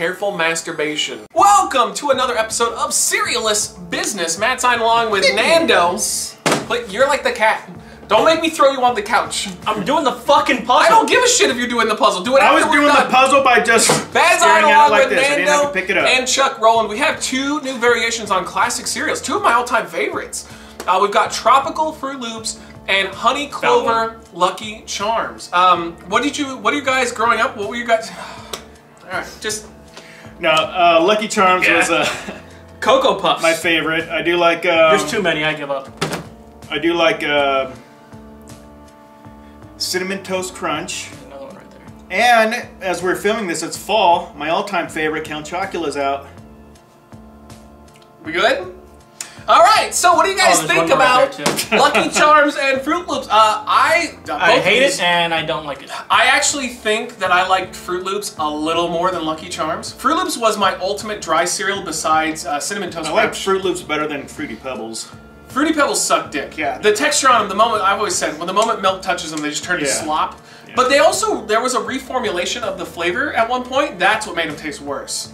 careful masturbation. Welcome to another episode of Cerealous Business. Matt Zion along with Nando. But You're like the cat. Don't make me throw you on the couch. I'm doing the fucking puzzle. I don't give a shit if you're doing the puzzle. Do it I was doing the puzzle by just Bad staring at it like with this. I didn't have Nando to pick it up. and Chuck Roland. We have two new variations on classic cereals. Two of my all-time favorites. Uh, we've got Tropical Froot Loops and Honey Clover Lucky Charms. Um, what did you? What are you guys growing up? What were you guys? All right, just no, uh, Lucky Charms Yeah. was uh, Cocoa Puffs. my favorite. I do like. Um, There's too many. I give up. I do like uh, cinnamon toast crunch. Another one right there. And as we're filming this, it's fall. My all-time favorite, Count Chocula's out. we good. All right. So, what do you guys Oh, think one right about. Lucky Charms and Froot Loops? Uh, I I both hate these- it and I don't like it. I actually think that I liked Froot Loops a little more than Lucky Charms. Froot Loops was my ultimate dry cereal besides uh, Cinnamon Toast I like Froot Loops better than Fruity Pebbles. Fruity Pebbles suck dick, yeah. The texture on them, the moment, I've always said, when the moment milk touches them, they just turn to Yeah. slop. But they also, there was a reformulation of the flavor at one point. That's what made them taste worse.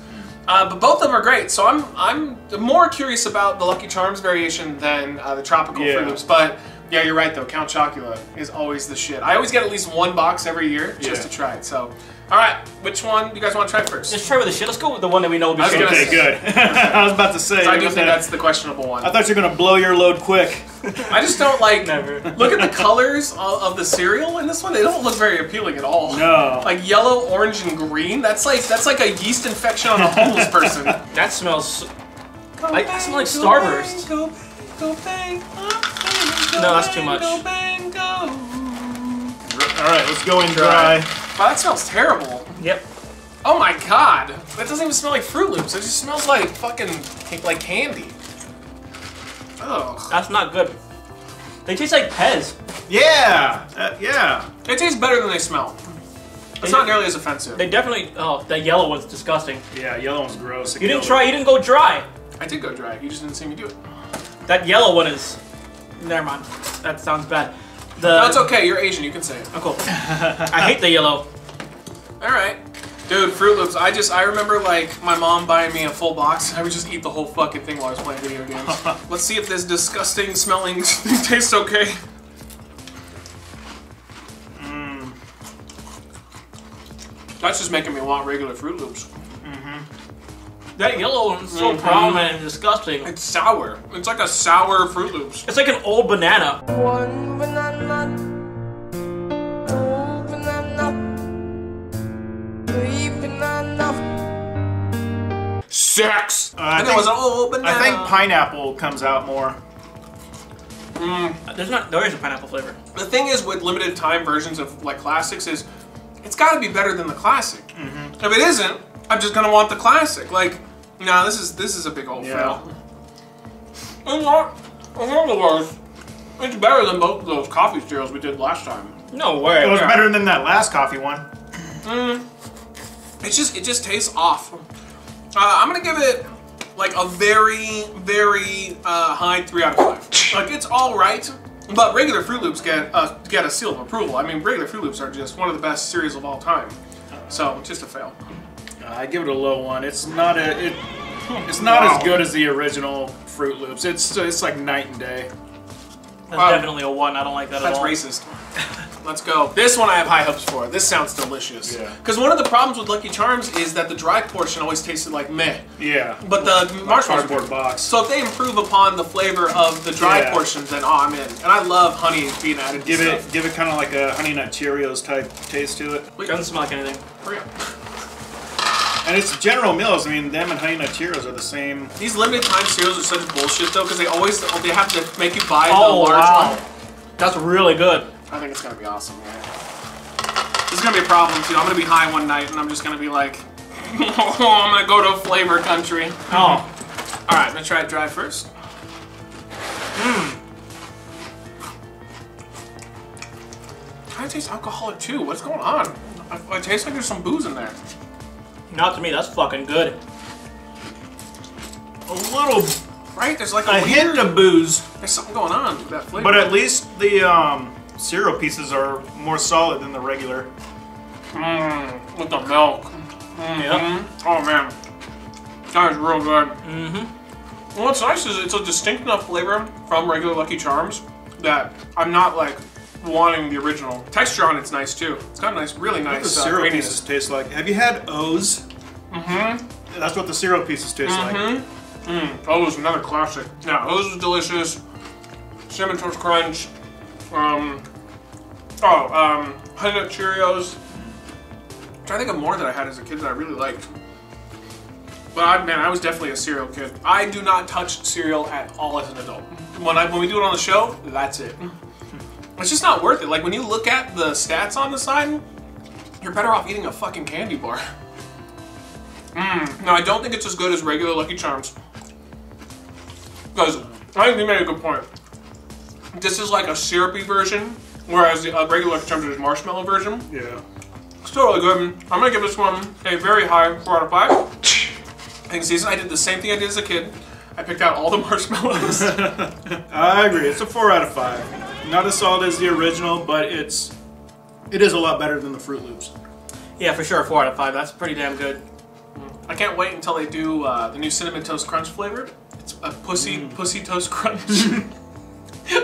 Uh, but both of them are great, so I'm I'm more curious about the Lucky Charms variation than uh, the Tropical Yeah. Froot Loops. But yeah, you're right though. Count Chocula is always the shit. I always get at least one box every year just Yeah. to try it. So, all right, which one do you guys want to try first? Let's try with the shit. Let's go with the one that we know will be I was shit. gonna Okay, good. I was about to say. I do think the- that's the questionable one. I thought you were gonna blow your load quick. I just don't like. Never. Look at the colors of, of the cereal in this one. They don't look very appealing at all. No. Like yellow, orange, and green. That's like that's like a yeast infection on a homeless person. That smells. I- I smell like Starburst. Go, go bang, go bang, No, that's too much. Go bang. All right, let's go in dry. Wow, that smells terrible. Yep. Oh my god, that doesn't even smell like Froot Loops. It just smells like fucking like candy. Oh, That's not good. They taste like Pez. Yeah, uh, yeah. it tastes better than they smell. It's not nearly as offensive. They definitely. Oh, that yellow one's disgusting. Yeah, yellow one's gross. It You didn't killed try. You didn't go dry. I did go dry. You just didn't see me do it. That yellow one is. Never mind. That sounds bad. The. No, it's okay. You're Asian. You can say it. Oh, cool. I hate the yellow. All right. Dude, Froot Loops. I just I remember like my mom buying me a full box. I would just eat the whole fucking thing while I was playing video games. Let's see if this disgusting smelling tastes okay. Mm. That's just making me want regular Froot Loops. That yellow one's so Mhm. prominent and disgusting. It's sour. It's like a sour Froot Loops. It's like an old banana. One banana, two banana, three banana. Sex. Uh, I and it was an think- old banana. I think pineapple comes out more. There's not. There is a pineapple flavor. the thing is with limited time versions of like classics is it's got to be better than the classic. Mm-hmm. If it isn't, I'm just gonna want the classic. Like, no, this is this is a big old Yeah. fail. It's not. It's not the worst. It's better than both of those coffee cereals we did last time. No way. It was Yeah. better than that last coffee one. It's just it just tastes off. Uh, I'm gonna give it like a very very uh, high three out of five. Like it's all right, but regular Froot Loops get uh, get a seal of approval. I mean, regular Froot Loops are just one of the best cereals of all time. So just a fail. Uh, I give it a low one. It's not a. It, it's not Wow. as good as the original Froot Loops. It's it's like night and day. That's Wow. definitely a one. I don't like that That's at all. That's racist. Let's go. This one I have high hopes for. This sounds delicious. Yeah. Because one of the problems with Lucky Charms is that the dry portion always tasted like meh. Yeah. But the marshmallows are cardboard box. So if they improve upon the flavor of the dry Yeah. portions, then oh, I'm in. And I love honey being added. to Give it stuff. give it kind of like a Honey Nut Cheerios type taste to it. Wait, Doesn't smell like anything. hurry up. And it's General Mills. I mean, them and Honey Nut Cheerios are the same. These limited time cereals are such bullshit though, because they always they have to make you buy Oh the large wow. one. That's really good. I think it's gonna be awesome. Yeah. This is gonna be a problem too. I'm gonna be high one night and I'm just gonna be like, oh, I'm gonna go to flavor country. Oh. All right, I'm gonna try it dry first. Mmm. Kind of tastes alcoholic too. What's going on? I- It tastes like there's some booze in there. Not to me. That's fucking good. A little, Right? There's like a, a weird. hint of booze, There's something going on with that flavor. but at least the um, cereal pieces are more solid than the regular. Mmm, with the milk. Yeah. Oh man, that is real good. Mm-hmm. Well, What's nice is it's a distinct enough flavor from regular Lucky Charms that I'm not like wanting the original. Texture on it's nice too. It's got a nice, really nice. What the nice uh, pieces taste like? Have you had O's? Mm-hmm. That's what the cereal pieces taste like. Mm, O's another classic. Yeah, O's is delicious. Cinnamon Toast Crunch. Um, oh, um, Honey Nut Cheerios. I'm trying to think of more that I had as a kid that I really liked. But I, man, I was definitely a cereal kid. I do not touch cereal at all as an adult. When I when we do it on the show, that's it. It's just not worth it. Like when you look at the stats on the side, you're better off eating a fucking candy bar. Mm. No, I don't think it's as good as regular Lucky Charms. Because I think you made a good point. This is like a syrupy version, whereas the uh, regular Lucky Charms is marshmallow version. Yeah. It's totally good. I'm gonna give this one a very high four out of five. I think season I did the same thing I did as a kid. I picked out all the marshmallows. I agree. It's a four out of five. Not as solid as the original, but it's it is a lot better than the Froot Loops. Yeah, for sure, four out of five. That's pretty damn good. I can't wait until they do uh, the new cinnamon toast crunch flavored. It's a pussy pussy toast crunch.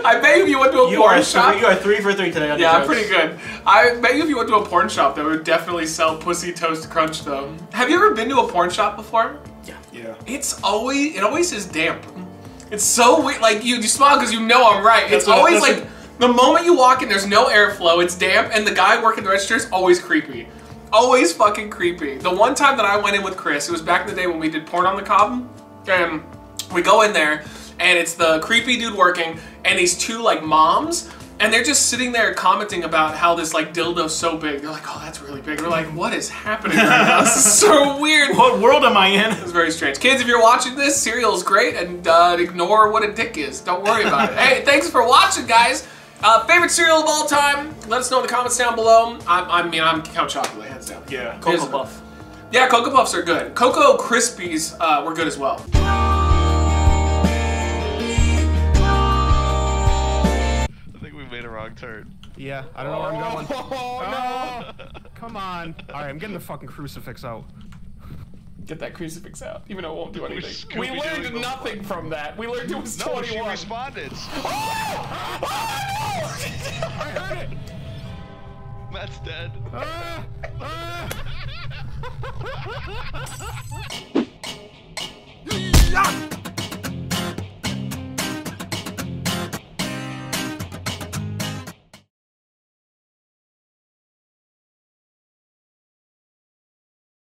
I bet if you went to a You porn are, shop. three, you are three for three today. On Yeah, I'm pretty good. I bet if you went to a porn shop, they would definitely sell pussy toast crunch though. Have you ever been to a porn shop before? Yeah. It's always it always is damp. It's so weird. Like you, you smile because you know I'm right. It's what- always that's like the moment you walk in, there's no airflow. It's damp, and the guy working the register is always creepy. Always fucking creepy. The one time that I went in with Chris, it was back in the day when we did porn on the cob, and we go in there, and it's the creepy dude working, and these two like moms. And they're just sitting there commenting about how this like dildo's so big. They're like, "Oh, that's really big." We're like, "What is happening right now? This is so weird." What world am I in? It's very strange. Kids, if you're watching this, cereal is great, and uh, ignore what a dick is. Don't worry about it. Hey, thanks for watching, guys. Uh, favorite cereal of all time? Let us know in the comments down below. I, I mean, I'm Count Chocula, hands down. Yeah. Cocoa Is- Puff. Yeah, Cocoa Puffs are good. Cocoa Krispies uh, were good as well. Wrong turn. Yeah, I don't know where I'm going. Oh, no! Come on. Alright, I'm getting the fucking crucifix out. Get that crucifix out, even though it won't do anything. Scooby We learned the- nothing from that. We learned it was No, she 21. responded. I heard it! Matt's dead. Ah, ah.